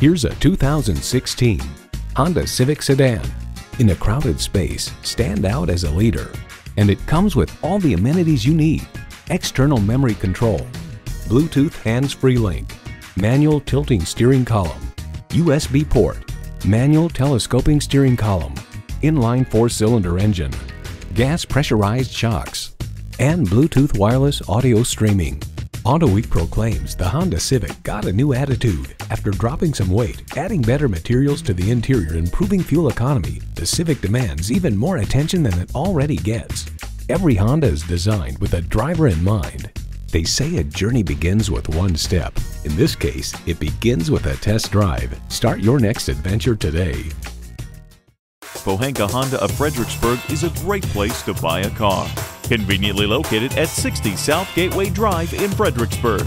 Here's a 2016 Honda Civic Sedan. In a crowded space, stand out as a leader. And it comes with all the amenities you need. External memory control, Bluetooth hands-free link, manual tilting steering column, USB port, manual telescoping steering column, inline four-cylinder engine, gas pressurized shocks, and Bluetooth wireless audio streaming. AutoWeek proclaims the Honda Civic got a new attitude. After dropping some weight, adding better materials to the interior, improving fuel economy, the Civic demands even more attention than it already gets. Every Honda is designed with a driver in mind. They say a journey begins with one step. In this case, it begins with a test drive. Start your next adventure today. Pohanka Honda of Fredericksburg is a great place to buy a car. Conveniently located at 60 South Gateway Drive in Fredericksburg.